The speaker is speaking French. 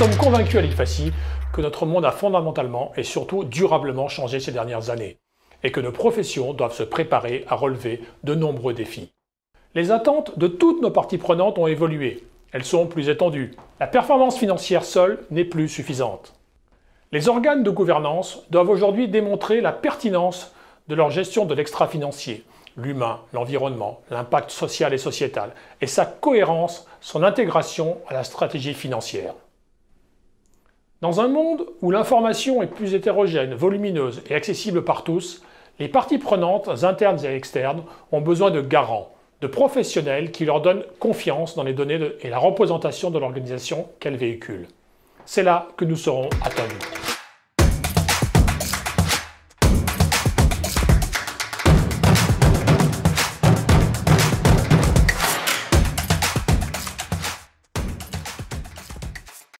sommes convaincus à l'IFACI que notre monde a fondamentalement et surtout durablement changé ces dernières années et que nos professions doivent se préparer à relever de nombreux défis. Les attentes de toutes nos parties prenantes ont évolué. Elles sont plus étendues. La performance financière seule n'est plus suffisante. Les organes de gouvernance doivent aujourd'hui démontrer la pertinence de leur gestion de l'extra-financier, l'humain, l'environnement, l'impact social et sociétal, et sa cohérence, son intégration à la stratégie financière. Dans un monde où l'information est plus hétérogène, volumineuse et accessible par tous, les parties prenantes, internes et externes, ont besoin de garants, de professionnels qui leur donnent confiance dans les données et la représentation de l'organisation qu'elles véhiculent. C'est là que nous serons attendus.